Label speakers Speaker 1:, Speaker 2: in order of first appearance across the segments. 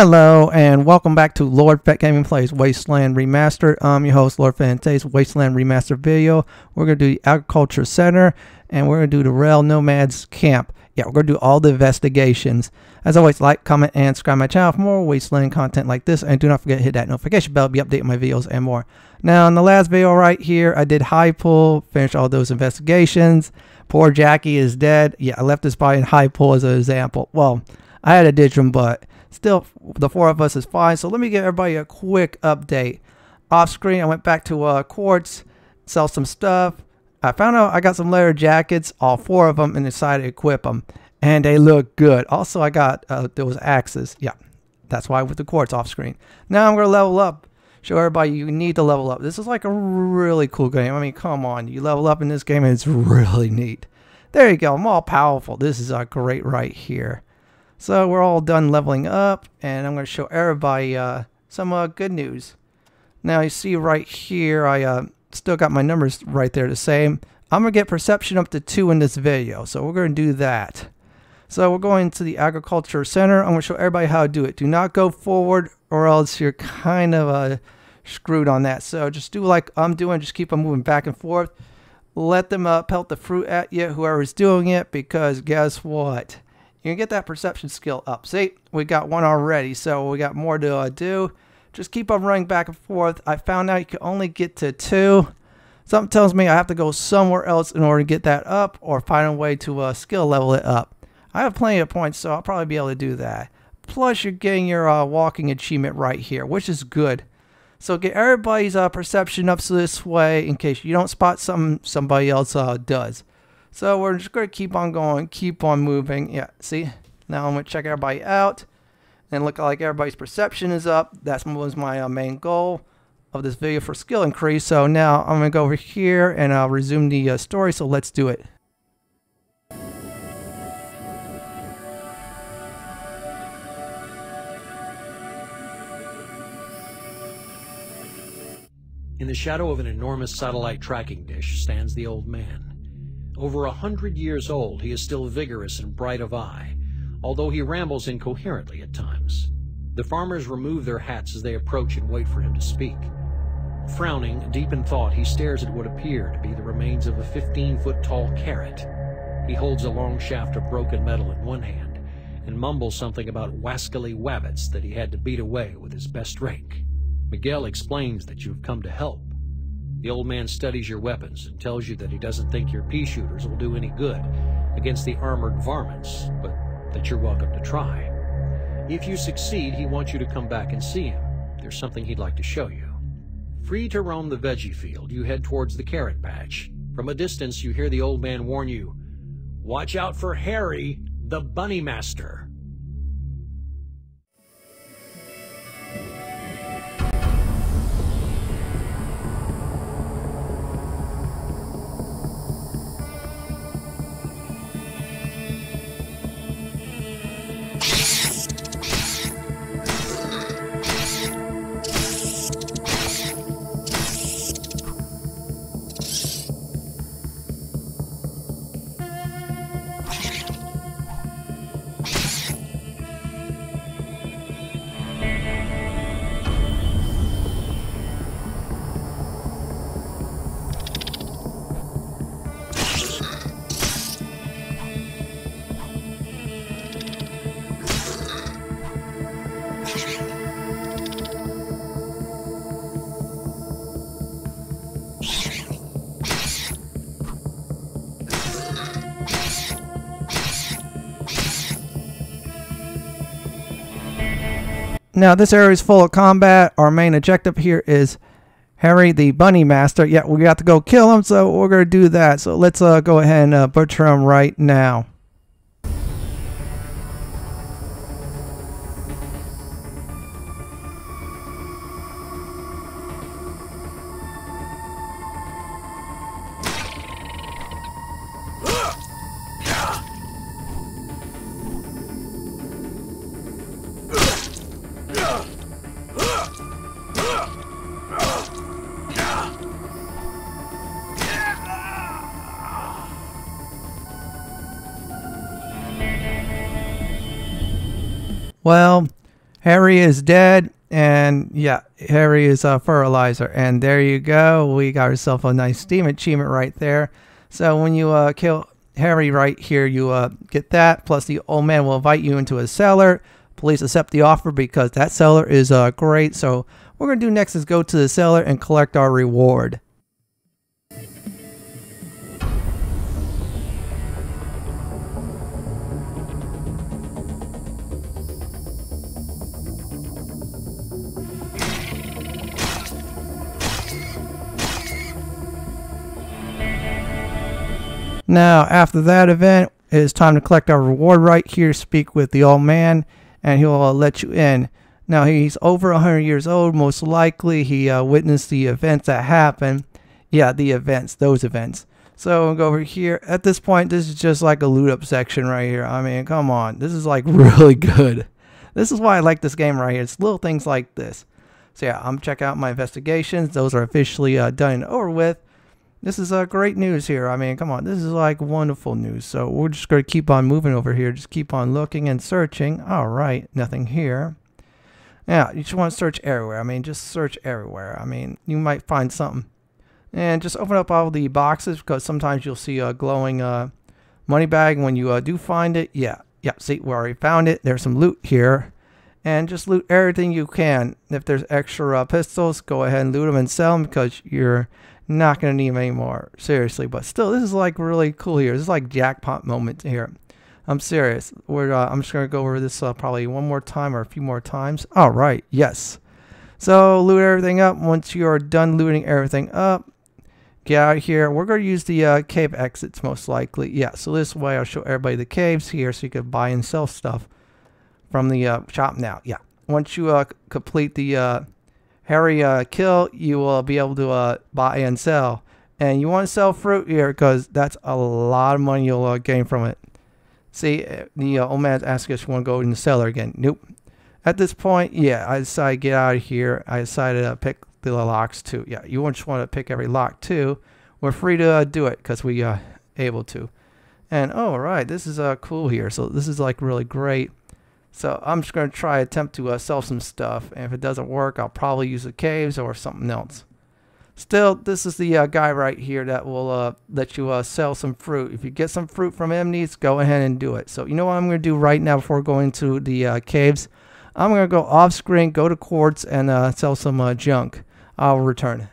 Speaker 1: Hello and welcome back to Lord Fenton Gaming Plays Wasteland Remastered. I'm your host Lord today's Wasteland Remastered video. We're going to do the Agriculture Center and we're going to do the Rail Nomads Camp. Yeah, we're going to do all the investigations. As always, like, comment, and subscribe my channel for more Wasteland content like this. And do not forget to hit that notification bell to be updating my videos and more. Now, in the last video right here, I did Highpool, finished all those investigations. Poor Jackie is dead. Yeah, I left this body in Highpool as an example. Well, I had to ditch him, but Still, the four of us is fine. So let me give everybody a quick update. Off screen, I went back to uh, Quartz, sell some stuff. I found out I got some leather jackets, all four of them, and decided to equip them. And they look good. Also, I got uh, those axes. Yeah, that's why with the quartz off screen. Now I'm going to level up. Show everybody you need to level up. This is like a really cool game. I mean, come on. You level up in this game and it's really neat. There you go. I'm all powerful. This is a great right here. So we're all done leveling up, and I'm going to show everybody uh, some uh, good news. Now you see right here, I uh, still got my numbers right there the same. I'm going to get perception up to 2 in this video, so we're going to do that. So we're going to the Agriculture Center. I'm going to show everybody how to do it. Do not go forward or else you're kind of uh, screwed on that. So just do like I'm doing, just keep on moving back and forth. Let them uh, pelt the fruit at you, whoever's doing it, because guess what? You can get that perception skill up. See, we got one already, so we got more to uh, do. Just keep on running back and forth. I found out you can only get to two. Something tells me I have to go somewhere else in order to get that up or find a way to uh, skill level it up. I have plenty of points, so I'll probably be able to do that. Plus, you're getting your uh, walking achievement right here, which is good. So get everybody's uh, perception up so this way in case you don't spot something somebody else uh, does. So we're just going to keep on going, keep on moving. Yeah, see? Now I'm going to check everybody out and look like everybody's perception is up. That was my uh, main goal of this video for skill increase. So now I'm going to go over here and I'll resume the uh, story. So let's do it.
Speaker 2: In the shadow of an enormous satellite tracking dish stands the old man. Over a hundred years old, he is still vigorous and bright of eye, although he rambles incoherently at times. The farmers remove their hats as they approach and wait for him to speak. Frowning, deep in thought, he stares at what appear to be the remains of a 15-foot-tall carrot. He holds a long shaft of broken metal in one hand and mumbles something about wascally wabbits that he had to beat away with his best rake. Miguel explains that you have come to help, the old man studies your weapons and tells you that he doesn't think your pea shooters will do any good against the armored varmints, but that you're welcome to try. If you succeed, he wants you to come back and see him. There's something he'd like to show you. Free to roam the veggie field, you head towards the carrot patch. From a distance, you hear the old man warn you, Watch out for Harry, the bunny master.
Speaker 1: Now, this area is full of combat. Our main objective here is Harry the Bunny Master. Yeah, we got to go kill him, so we're going to do that. So let's uh, go ahead and uh, butcher him right now. Well, Harry is dead, and yeah, Harry is a fertilizer. And there you go. We got ourselves a nice Steam achievement right there. So when you uh, kill Harry right here, you uh, get that. Plus, the old man will invite you into his cellar. Please accept the offer because that cellar is uh, great. So what we're going to do next is go to the cellar and collect our reward. Now, after that event, it is time to collect our reward right here. Speak with the old man, and he'll uh, let you in. Now, he's over 100 years old, most likely. He uh, witnessed the events that happened. Yeah, the events, those events. So we'll go over here. At this point, this is just like a loot up section right here. I mean, come on. This is like really good. This is why I like this game right here. It's little things like this. So yeah, I'm checking out my investigations. Those are officially uh, done and over with this is uh, great news here. I mean, come on, this is like wonderful news. So we're just going to keep on moving over here. Just keep on looking and searching. All right, nothing here. Yeah, you just want to search everywhere. I mean, just search everywhere. I mean, you might find something. And just open up all the boxes because sometimes you'll see a glowing uh, money bag. When you uh, do find it, yeah, yeah, see, we already found it. There's some loot here. And just loot everything you can. If there's extra uh, pistols, go ahead and loot them and sell them because you're not going to need them anymore. Seriously, but still, this is like really cool here. This is like jackpot moment here. I'm serious. We're, uh, I'm just going to go over this uh, probably one more time or a few more times. All right, yes. So loot everything up. Once you are done looting everything up, get out of here. We're going to use the uh, cave exits most likely. Yeah, so this way I'll show everybody the caves here so you can buy and sell stuff from the uh, shop now. Yeah, once you uh, complete the uh, Harry uh, kill, you will be able to uh, buy and sell. And you want to sell fruit here because that's a lot of money you'll uh, gain from it. See, uh, the uh, old man's asking us if you want to go in the cellar again. Nope. At this point, yeah, I decided to get out of here. I decided to pick the locks too. Yeah, you just want to pick every lock too. We're free to uh, do it because we are able to. And oh, right, this is uh, cool here. So this is like really great. So I'm just going to try attempt to uh, sell some stuff. And if it doesn't work, I'll probably use the caves or something else. Still, this is the uh, guy right here that will uh, let you uh, sell some fruit. If you get some fruit from enemies, go ahead and do it. So you know what I'm going to do right now before going to the uh, caves? I'm going to go off screen, go to quartz, and uh, sell some junk. I'll return.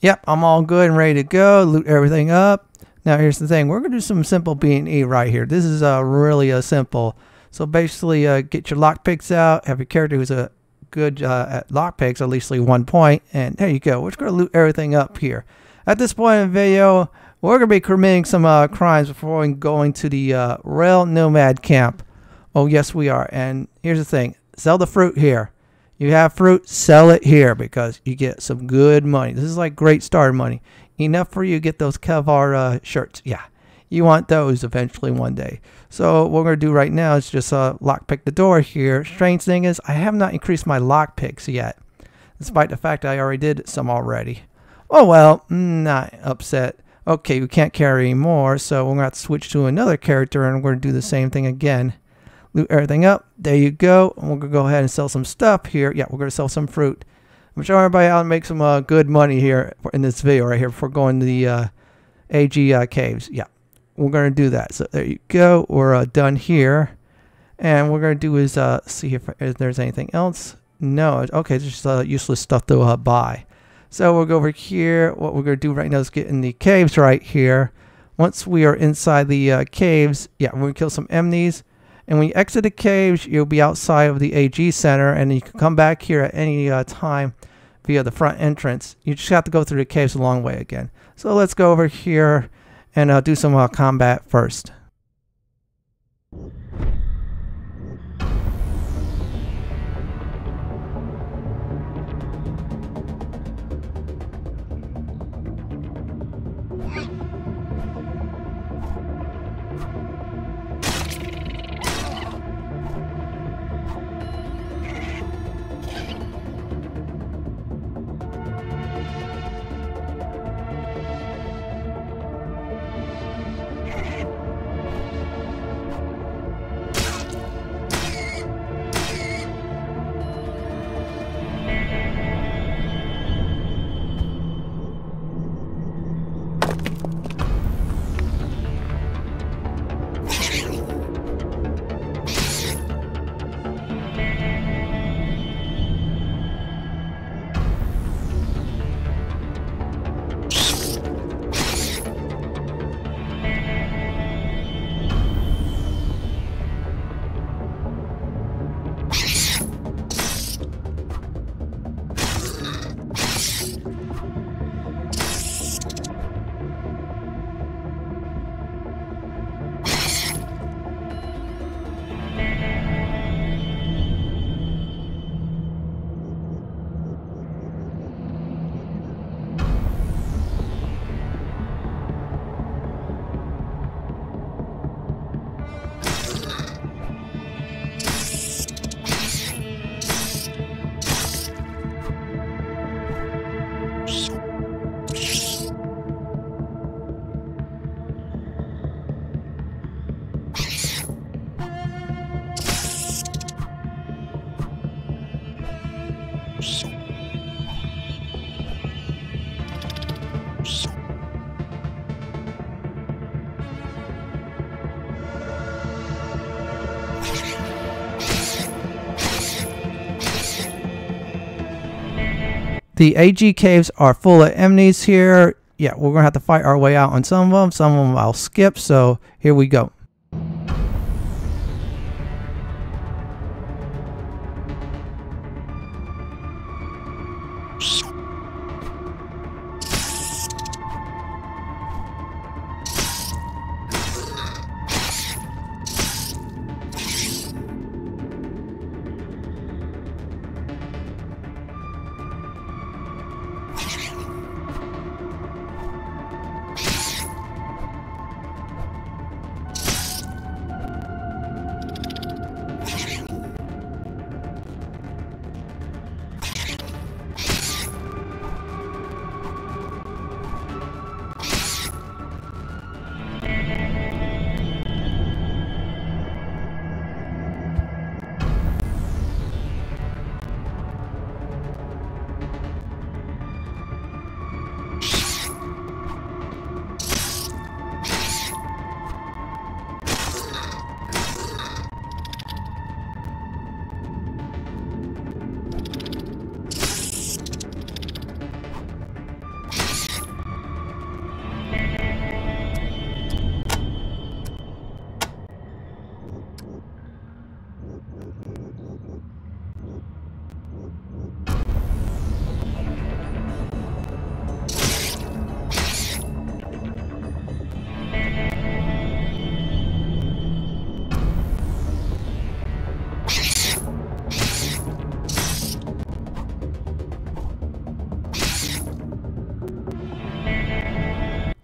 Speaker 1: Yep, I'm all good and ready to go. Loot everything up. Now here's the thing. We're going to do some simple B&E right here. This is really a simple so basically, uh, get your lockpicks out, have your character who's a good uh, at lockpicks, at least one point, and there you go. We're just going to loot everything up here. At this point in the video, we're going to be committing some uh, crimes before going to the uh, Rail Nomad camp. Oh, yes, we are. And here's the thing. Sell the fruit here. You have fruit, sell it here because you get some good money. This is like great starter money. Enough for you to get those Kevlar uh, shirts. Yeah, you want those eventually one day. So what we're going to do right now is just uh, lockpick the door here. Strange thing is I have not increased my lockpicks yet, despite the fact I already did some already. Oh well, not upset. Okay, we can't carry more, so we're going to switch to another character and we're going to do the same thing again. Loot everything up. There you go. And we're going to go ahead and sell some stuff here. Yeah, we're going to sell some fruit. I'm showing everybody how to make some uh, good money here in this video right here before going to the uh, AG uh, caves. Yeah we're going to do that. So there you go. We're uh, done here. And what we're going to do is uh, see if, if, there's anything else. No. Okay, just uh, useless stuff to uh, buy. So we'll go over here. What we're going to do right now is get in the caves right here. Once we are inside the uh, caves, yeah, we're going to kill some enemies. And when you exit the caves, you'll be outside of the AG Center. And you can come back here at any uh, time via the front entrance. You just have to go through the caves a long way again. So let's go over here and uh, do some uh, combat first. The AG caves are full of enemies here. Yeah, we're going to have to fight our way out on some of them. Some of them I'll skip, so here we go.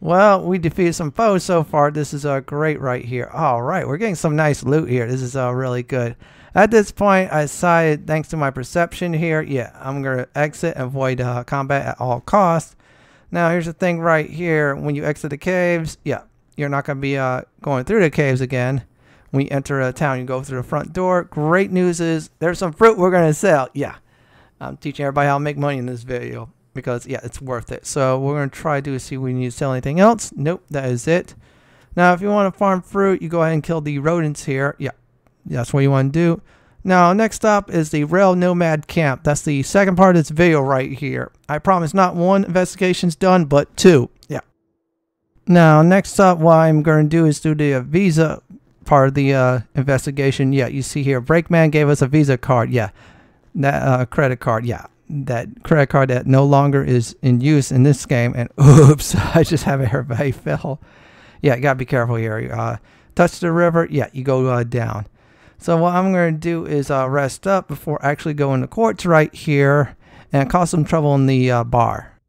Speaker 1: Well, we defeated some foes so far. This is uh, great right here. All right, we're getting some nice loot here. This is uh, really good. At this point, I decided, thanks to my perception here, yeah, I'm going to exit and avoid uh, combat at all costs. Now, here's the thing right here. When you exit the caves, yeah, you're not going to be uh, going through the caves again. When you enter a town, you go through the front door. Great news is there's some fruit we're going to sell. Yeah, I'm teaching everybody how to make money in this video because yeah, it's worth it. So we're going to try to see if we need to sell anything else. Nope, that is it. Now, if you want to farm fruit, you go ahead and kill the rodents here. Yeah, that's what you want to do. Now, next up is the Rail Nomad Camp. That's the second part of this video right here. I promise not one investigation's done, but two. Yeah. Now, next up, what I'm going to do is do the visa part of the uh, investigation. Yeah, you see here, Brakeman gave us a visa card. Yeah, that uh, credit card. Yeah, that credit card that no longer is in use in this game. And oops, I just have everybody fell. Yeah, gotta be careful here. Uh, touch the river, yeah, you go uh, down. So what I'm going to do is uh, rest up before actually going to Quartz right here and cause some trouble in the uh, bar.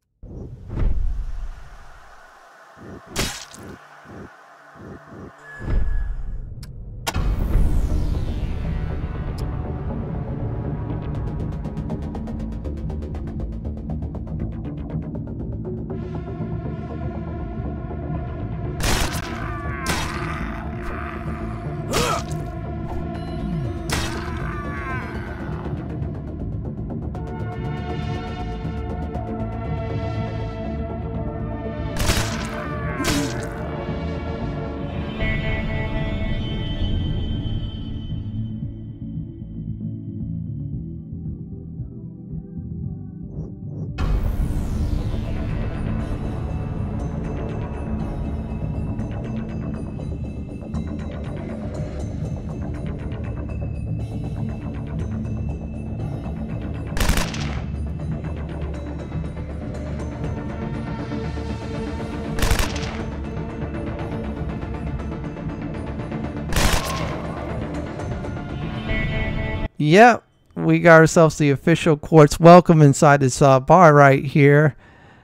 Speaker 1: Yep, we got ourselves the official quartz welcome inside this uh, bar right here.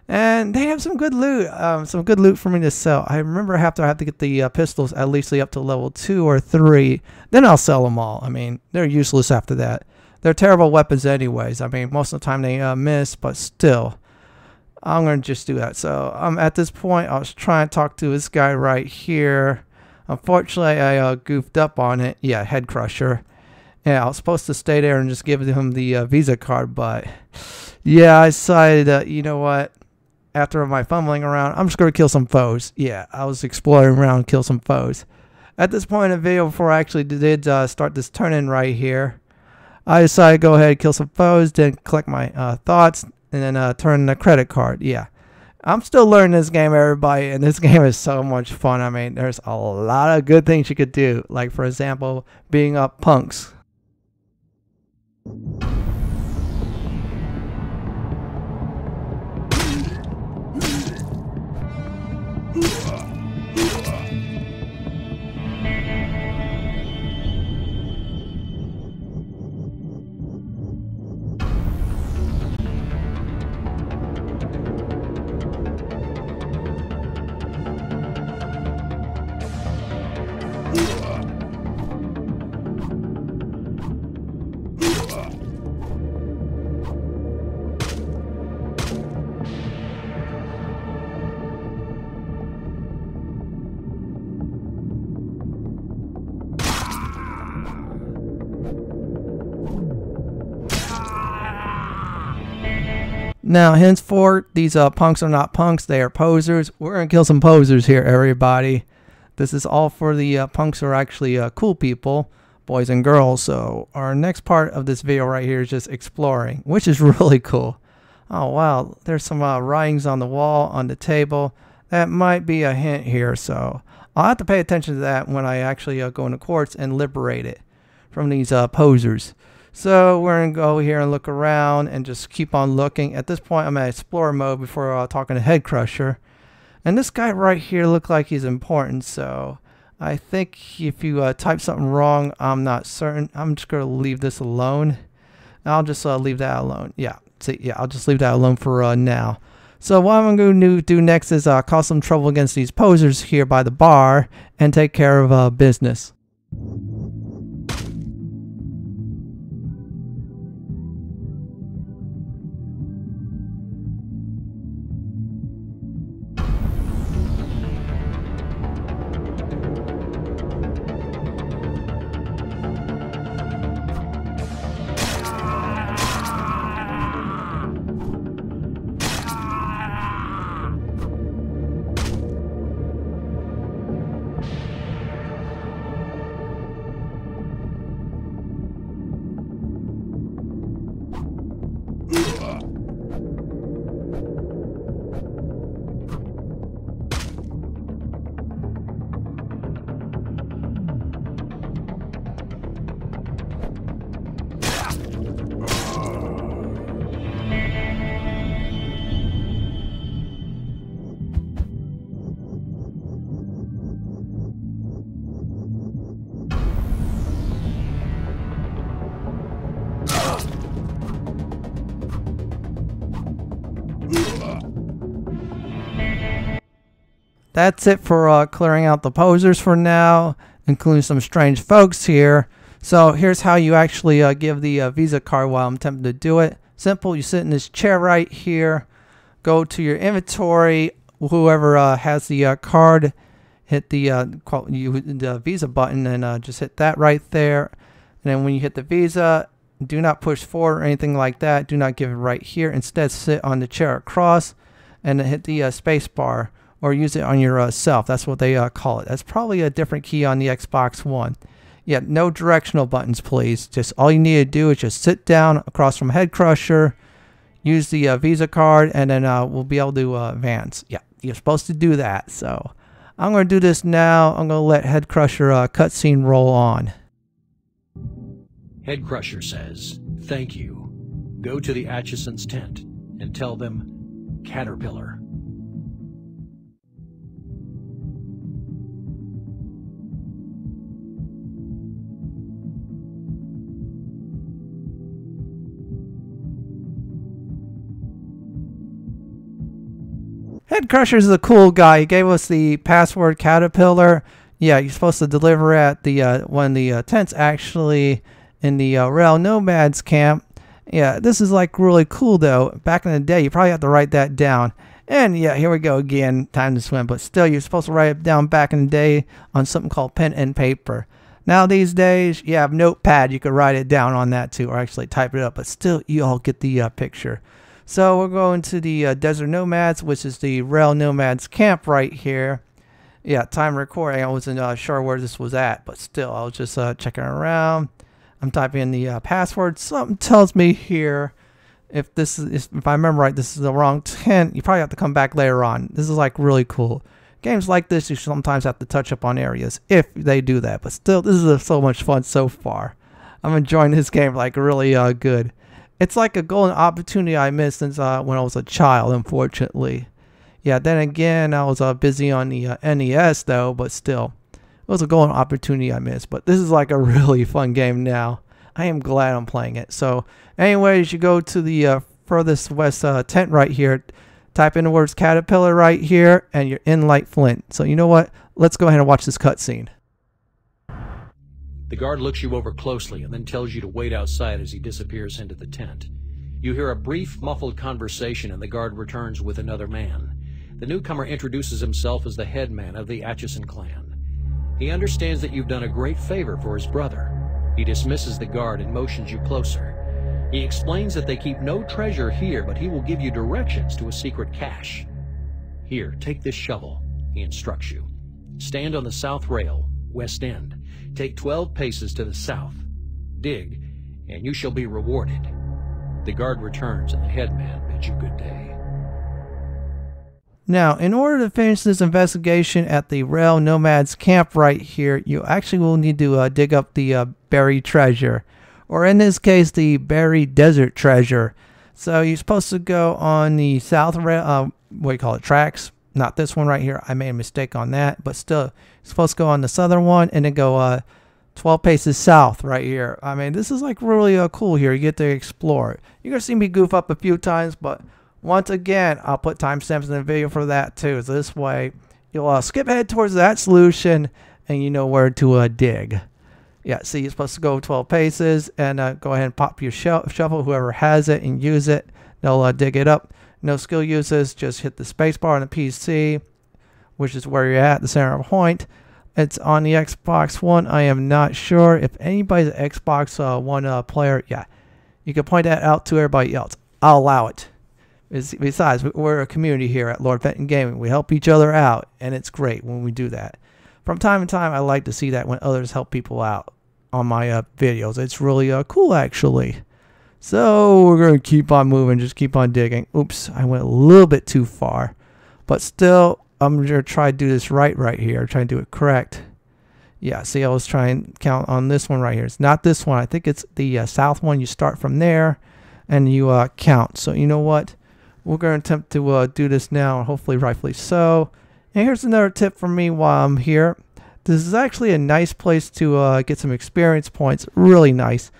Speaker 1: And they have some good loot, um, some good loot for me to sell. I remember after I have to get the uh, pistols at least up to level 2 or 3. Then I'll sell them all. I mean, they're useless after that. They're terrible weapons anyways. I mean, most of the time they uh, miss, but still. I'm going to just do that. So um, at this point, I was trying to talk to this guy right here. Unfortunately, I uh, goofed up on it. Yeah, Head Crusher. Yeah, I was supposed to stay there and just give him the uh, Visa card, but yeah, I decided that, you know what, after my fumbling around, I'm just going to kill some foes. Yeah, I was exploring around, kill some foes. At this point in the video, before I actually did uh, start this turn-in right here, I decided to go ahead and kill some foes, then collect my uh, thoughts, and then uh, turn the credit card. Yeah. I'm still learning this game, everybody, and this game is so much fun. I mean, there's a lot of good things you could do. Like, for example, being up punks you Now, henceforth, these uh, punks are not punks, they are posers. We're going to kill some posers here, everybody. This is all for the uh, punks who are actually uh, cool people, boys and girls. So, our next part of this video right here is just exploring, which is really cool. Oh, wow, there's some uh, writings on the wall, on the table. That might be a hint here, so I'll have to pay attention to that when I actually uh, go into quartz and liberate it from these uh, posers. So we're going to go here and look around and just keep on looking. At this point, I'm at Explorer mode before uh, talking to Head Crusher. And this guy right here looked like he's important, so I think if you uh, type something wrong, I'm not certain. I'm just going to leave this alone. I'll just uh, leave that alone. Yeah, see, yeah, I'll just leave that alone for uh, now. So what I'm going to do next is uh, cause some trouble against these posers here by the bar and take care of uh, business. That's it for uh, clearing out the posers for now, including some strange folks here. So here's how you actually uh, give the uh, Visa card while I'm attempting to do it. Simple, you sit in this chair right here, go to your inventory, whoever uh, has the uh, card, hit the, uh, you, the Visa button and just hit that right there. And then when you hit the Visa, do not push forward or anything like that. Do not give it right here. Instead, sit on the chair across and hit the space bar or use it on yourself. Uh, That's what they uh, call it. That's probably a different key on the Xbox One. Yeah, no directional buttons, please. Just all you need to do is just sit down across from Head Crusher, use the uh, Visa card, and then uh, we'll be able to uh, advance. Yeah, you're supposed to do that. So I'm going to do this now. I'm going to let Head Crusher uh, cutscene roll on.
Speaker 2: Head Crusher says, Thank you. Go to the Atchison's tent and tell them Caterpillar
Speaker 1: Head Crusher is a cool guy. He gave us the password Caterpillar. Yeah, you're supposed to deliver at the uh, of the uh, tents actually in the uh, Rail Nomads camp. Yeah, this is like really cool though. Back in the day, you probably have to write that down. And yeah, here we go again. Time to swim. But still, you're supposed to write it down back in the day on something called pen and paper. Now these days, you have notepad. You could write it down on that too, or actually type it up. But still, you all get the uh, picture. So we're going to the uh, Desert Nomads, which is the Rail Nomads camp right here. Yeah, time recording. I wasn't uh, sure where this was at, but still, I was just uh, checking around. I'm typing in the uh, password. Something tells me here if this is if I remember right, this is the wrong tent. You probably have to come back later on. This is like really cool. Games like this, you sometimes have to touch up on areas if they do that. But still, this is so much fun so far. I'm enjoying this game like really uh, good. It's like a golden opportunity I missed since uh, when I was a child, unfortunately. Yeah, then again, I was uh, busy on the uh, NES though, but still, it was a golden opportunity I missed. But this is like a really fun game now. I am glad I'm playing it. So, anyways, you go to the uh, furthest west uh, tent right here. Type in the words caterpillar right here, and you're in Light Flint. So, you know what? Let's go ahead and watch this cutscene.
Speaker 2: The guard looks you over closely and then tells you to wait outside as he disappears into the tent. You hear a brief, muffled conversation, and the guard returns with another man. The newcomer introduces himself as the headman of the Atchison clan. He understands that you've done a great favor for his brother. He dismisses the guard and motions you closer. He explains that they keep no treasure here, but he will give you directions to a secret cache. Here, take this shovel, he instructs you. Stand on the south rail, west end. Take 12 paces to the south. Dig, and you shall be rewarded. The guard returns, and the headman bids you good day.
Speaker 1: Now, in order to finish this investigation at the Rail Nomads camp right here, you actually will need to uh, dig up the uh, buried treasure or in this case, the buried desert treasure. So you're supposed to go on the south, uh, what do you call it, tracks? Not this one right here. I made a mistake on that, but still, supposed to go on the southern one and then go uh, 12 paces south right here. I mean, this is like really uh, cool here. You get to explore. It. You're going to see me goof up a few times, but once again, I'll put timestamps in the video for that too. So this way, you'll uh, skip ahead towards that solution and you know where to uh, dig. Yeah, see, you're supposed to go 12 paces and uh, go ahead and pop your shovel, whoever has it, and use it. They'll uh, dig it up. No skill uses, just hit the spacebar on the PC, which is where you're at, the center of point. It's on the Xbox One. I am not sure if anybody's an Xbox uh, One uh, player. Yeah, you can point that out to everybody else. I'll allow it. Besides, we're a community here at Lord Fenton Gaming. We help each other out, and it's great when we do that from time to time, I like to see that when others help people out on my uh, videos. It's really uh, cool, actually. So we're going to keep on moving, just keep on digging. Oops, I went a little bit too far. But still, I'm going to try to do this right right here. Try to do it correct. Yeah, see, I was trying to count on this one right here. It's not this one. I think it's the uh, south one. You start from there and you uh, count. So you know what? We're going to attempt to uh, do this now, hopefully rightfully so. And here's another tip from me while I'm here. This is actually a nice place to uh, get some experience points. Really nice.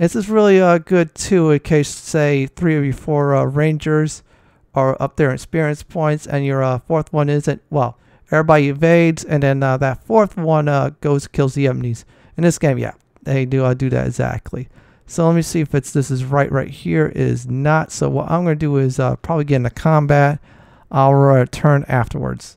Speaker 1: This is really uh, good too in case, say, three of your four uh, rangers are up there in experience points and your uh, fourth one isn't. Well, everybody evades and then uh, that fourth one uh, goes kills the enemies. In this game, yeah, they do do that exactly. So let me see if it's this is right right here. It is not. So what I'm going to do is probably get into combat. I'll return afterwards.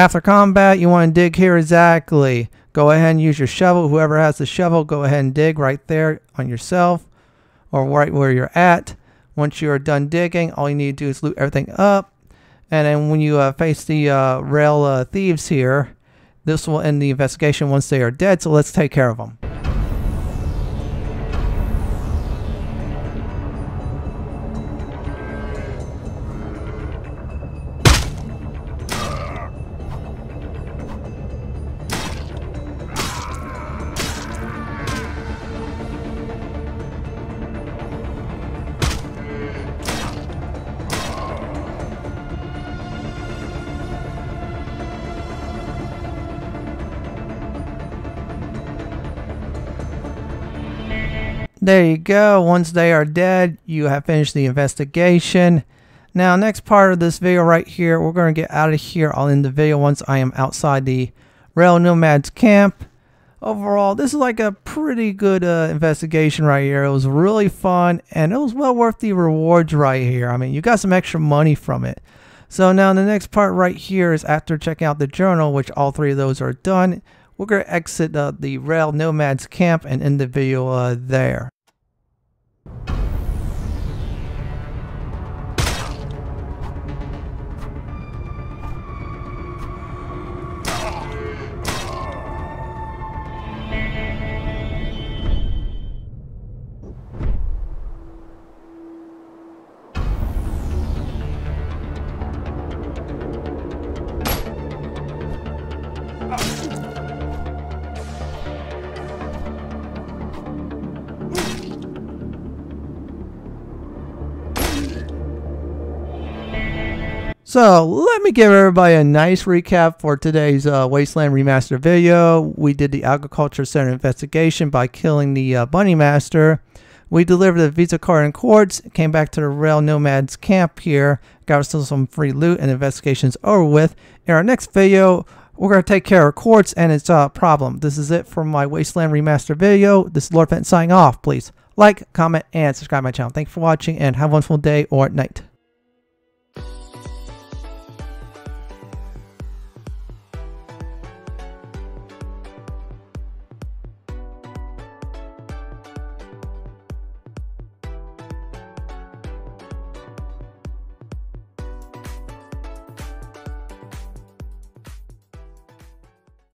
Speaker 1: After combat, you want to dig here exactly. Go ahead and use your shovel. Whoever has the shovel, go ahead and dig right there on yourself or right where you're at. Once you're done digging, all you need to do is loot everything up. And then when you uh, face the uh, rail uh, thieves here, this will end the investigation once they are dead, so let's take care of them. There you go. Once they are dead, you have finished the investigation. Now, next part of this video right here, we're going to get out of here. I'll end the video once I am outside the Rail Nomads camp. Overall, this is like a pretty good uh, investigation right here. It was really fun, and it was well worth the rewards right here. I mean, you got some extra money from it. So now the next part right here is after checking out the journal, which all three of those are done. We're going to exit uh, the Rail Nomads camp and end the video uh, there you So let me give everybody a nice recap for today's uh, Wasteland Remastered video. We did the Agriculture Center investigation by killing the uh, Bunny Master. We delivered the Visa card and quartz, came back to the Rail Nomads camp here, got ourselves some free loot and investigations over with. In our next video, we're going to take care of quartz and its uh, problem. This is it for my Wasteland Remastered video. This is Lord Fenton signing off. Please like, comment, and subscribe my channel. Thank you for watching and have a wonderful day or night.